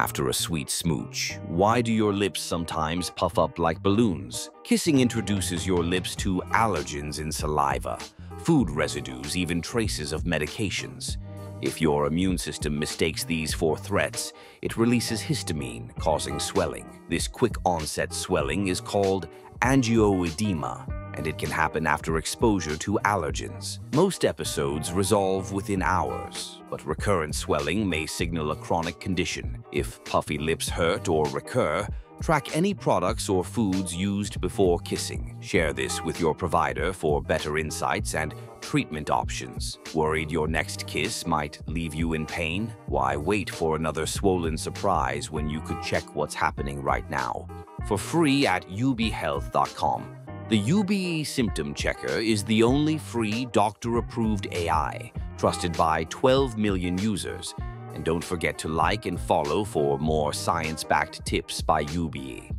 after a sweet smooch? Why do your lips sometimes puff up like balloons? Kissing introduces your lips to allergens in saliva, food residues, even traces of medications. If your immune system mistakes these for threats, it releases histamine, causing swelling. This quick onset swelling is called angioedema, and it can happen after exposure to allergens. Most episodes resolve within hours, but recurrent swelling may signal a chronic condition. If puffy lips hurt or recur, Track any products or foods used before kissing. Share this with your provider for better insights and treatment options. Worried your next kiss might leave you in pain? Why wait for another swollen surprise when you could check what's happening right now? For free at ubiehealth.com. The Ubie Symptom Checker is the only free doctor-approved AI trusted by 12 million users. And don't forget to like and follow for more science-backed tips by Ubie.